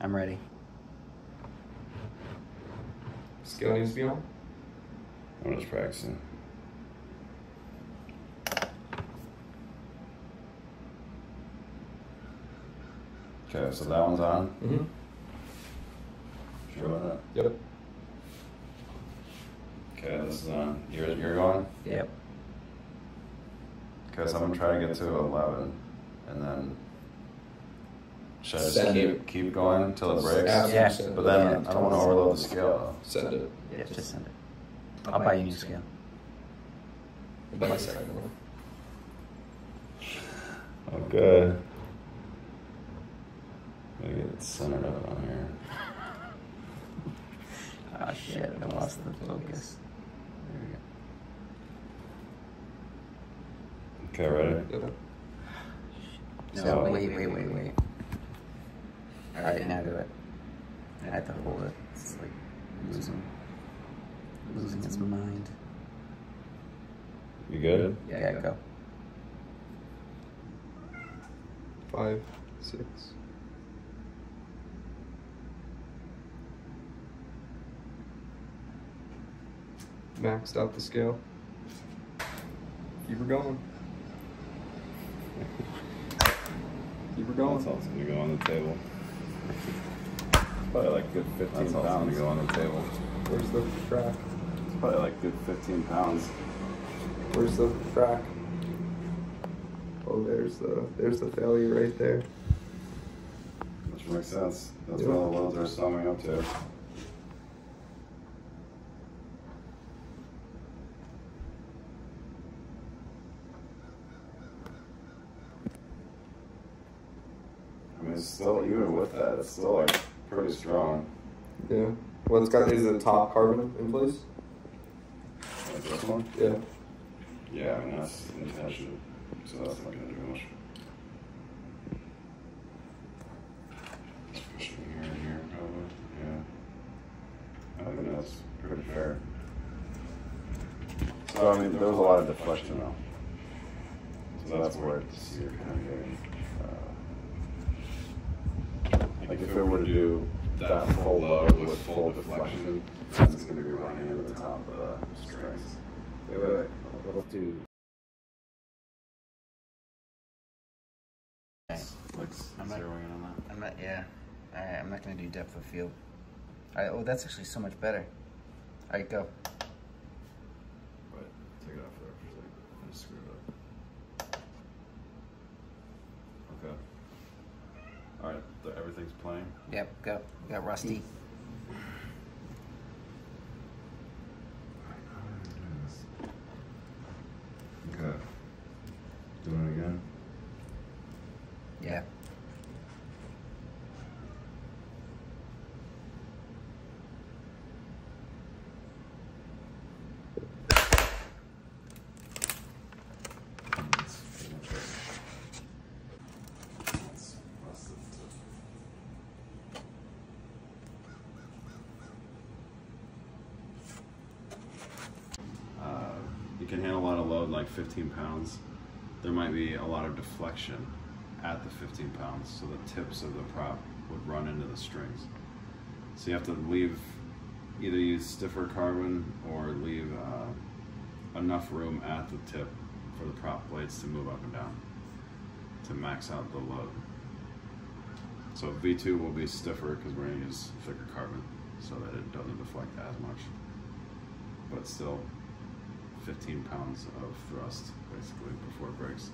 I'm ready. Scale needs to be on. I'm just practicing. Okay, so that one's on. Mm-hmm. Sure about that? Yep. Okay, this is on. You're, you're going? Yep. Okay, so I'm gonna try to get to 11, and then should I just Send keep, it. keep going until it breaks? Ask Yeah. send But it. then Yeah. I don't want to overload the scale. Send it. Yeah, just send it. I'll buy you a new scale. Buy a second one. Oh, good. Gotta get it centered up on here. Oh shit, I lost the focus. There we go. Okay, ready? Yep. No, So- wait, wait, wait, wait. Alright, now do it. I have to hold it. It's like losing, losing its mm-hmm. mind. You good? Yeah, go. Five, six. Maxed out the scale. Keep her going. Keep her going. That's all it's gonna go on the table. It's probably like good 15 That's pounds. gonna go on the table. Where's the track? It's probably like good 15 pounds. Where's the track? Oh, there's the there's the failure right there. Which makes sense. That's Yeah. what all the loads are summing up to. I it's still, even with that, it's still like pretty strong. Yeah. Well, it's got is the top carbon in place. Like this one? Yeah. Yeah, I mean, that's in tension. So that's not gonna do much. Pushing here and here, probably. Yeah. I think that's pretty fair. So, I mean, there was a lot of deflection though. So that's where it's, you're kind of getting, uh, like if it were to do that full load with full deflection, then it's gonna be running into the top of the strings. Wait, wait, wait. We'll do. Like I'm not- zeroing in on that. I'm not, yeah. I, I'm not gonna do depth of field. Alright, oh, that's actually so much better. Alright, go. But take it off for a second. I just screwed it up. Okay. Alright, th- everything's playing. Yep, go. Got Rusty. Okay. Doing it again. Yeah. That's pretty much it. That's busted too. Uh, you can handle a lot of load, like 15 pounds. There might be a lot of deflection at the 15 pounds, so the tips of the prop would run into the strings. So you have to leave, either use stiffer carbon or leave uh, enough room at the tip for the prop blades to move up and down to max out the load. So V2 will be stiffer because we're going to use thicker carbon so that it doesn't deflect as much. But still 15 pounds of thrust basically before it breaks.